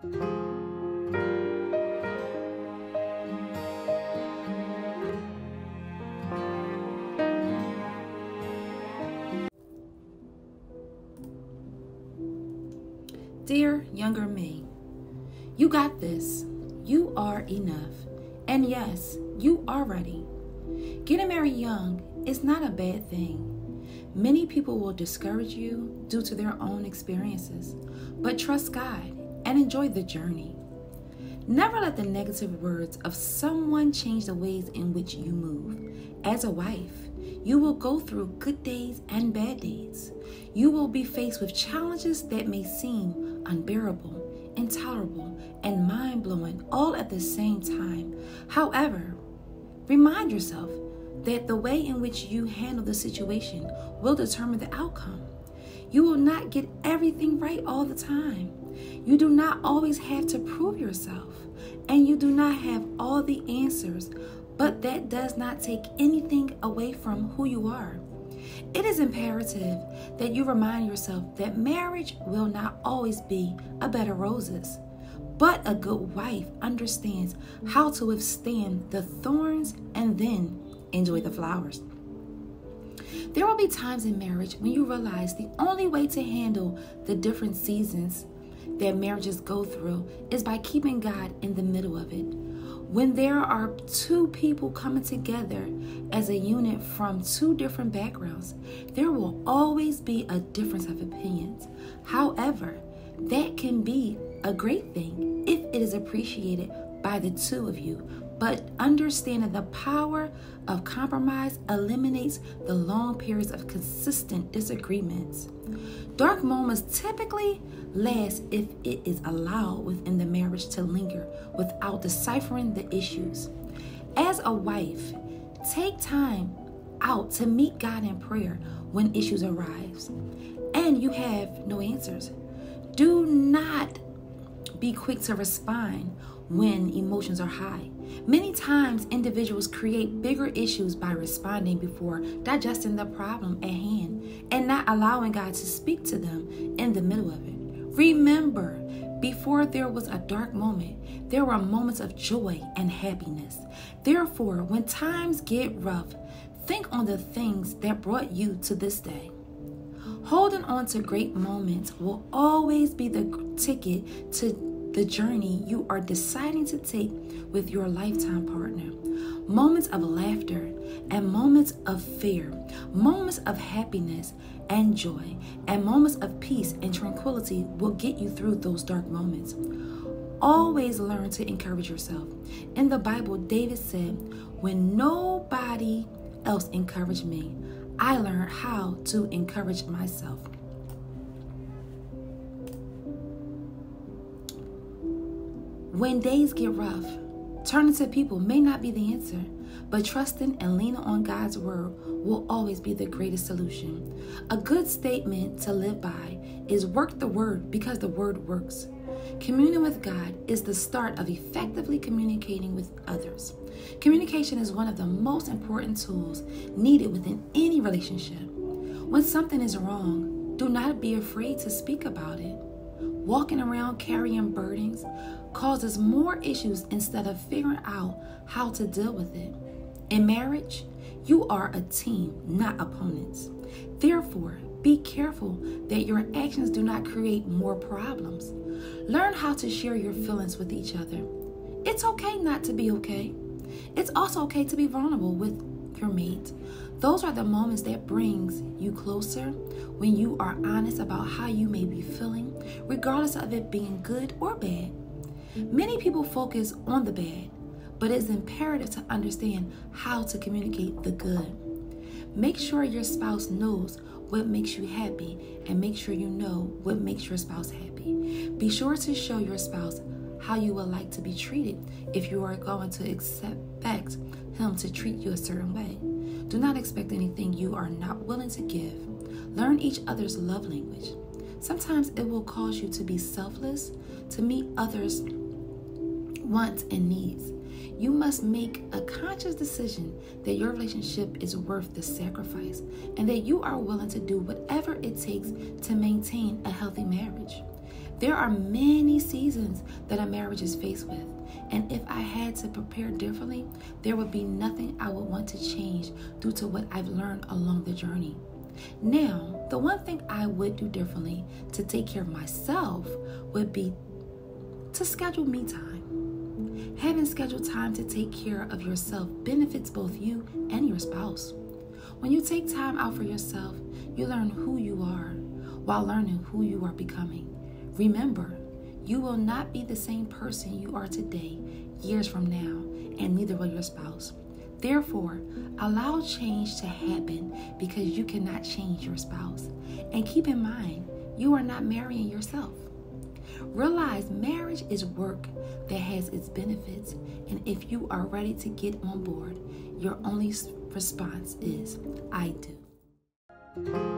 Dear younger me, you got this. You are enough. And yes, you are ready. Getting married young is not a bad thing. Many people will discourage you due to their own experiences, but trust God and enjoy the journey. Never let the negative words of someone change the ways in which you move. As a wife, you will go through good days and bad days. You will be faced with challenges that may seem unbearable, intolerable, and mind blowing all at the same time. However, remind yourself that the way in which you handle the situation will determine the outcome. You will not get everything right all the time. You do not always have to prove yourself, and you do not have all the answers, but that does not take anything away from who you are. It is imperative that you remind yourself that marriage will not always be a bed of roses, but a good wife understands how to withstand the thorns and then enjoy the flowers. There will be times in marriage when you realize the only way to handle the different seasons that marriages go through is by keeping God in the middle of it when there are two people coming together as a unit from two different backgrounds, there will always be a difference of opinions. However, that can be a great thing if it is appreciated by the two of you. But understanding the power of compromise eliminates the long periods of consistent disagreements. Dark moments typically last if it is allowed within the marriage to linger without deciphering the issues. As a wife, take time out to meet God in prayer when issues arise and you have no answers. Do not be quick to respond when emotions are high. Many times, individuals create bigger issues by responding before digesting the problem at hand and not allowing God to speak to them in the middle of it. Remember, before there was a dark moment, there were moments of joy and happiness. Therefore, when times get rough, think on the things that brought you to this day. Holding on to great moments will always be the ticket to the journey you are deciding to take with your lifetime partner. Moments of laughter and moments of fear, moments of happiness and joy, and moments of peace and tranquility will get you through those dark moments. Always learn to encourage yourself. In the Bible, David said, When nobody else encouraged me, I learned how to encourage myself. When days get rough, turning to people may not be the answer, but trusting and leaning on God's word will always be the greatest solution. A good statement to live by is work the word because the word works. Communion with God is the start of effectively communicating with others. Communication is one of the most important tools needed within any relationship. When something is wrong, do not be afraid to speak about it. Walking around carrying burdens causes more issues instead of figuring out how to deal with it. In marriage, you are a team, not opponents. Therefore, be careful that your actions do not create more problems. Learn how to share your feelings with each other. It's okay not to be okay. It's also okay to be vulnerable with your mate. Those are the moments that brings you closer when you are honest about how you may be feeling, regardless of it being good or bad. Many people focus on the bad, but it's imperative to understand how to communicate the good. Make sure your spouse knows what makes you happy and make sure you know what makes your spouse happy. Be sure to show your spouse how you would like to be treated if you are going to expect him to treat you a certain way. Do not expect anything you are not willing to give. Learn each other's love language. Sometimes it will cause you to be selfless, to meet others' wants and needs. You must make a conscious decision that your relationship is worth the sacrifice and that you are willing to do whatever it takes to maintain a healthy marriage. There are many seasons that a marriage is faced with, and if I had to prepare differently, there would be nothing I would want to change due to what I've learned along the journey. Now, the one thing I would do differently to take care of myself would be to schedule me time. Having scheduled time to take care of yourself benefits both you and your spouse. When you take time out for yourself, you learn who you are while learning who you are becoming. Remember, you will not be the same person you are today years from now, and neither will your spouse. Therefore, allow change to happen because you cannot change your spouse. And keep in mind, you are not marrying yourself. Realize marriage is work that has its benefits, and if you are ready to get on board, your only response is I do.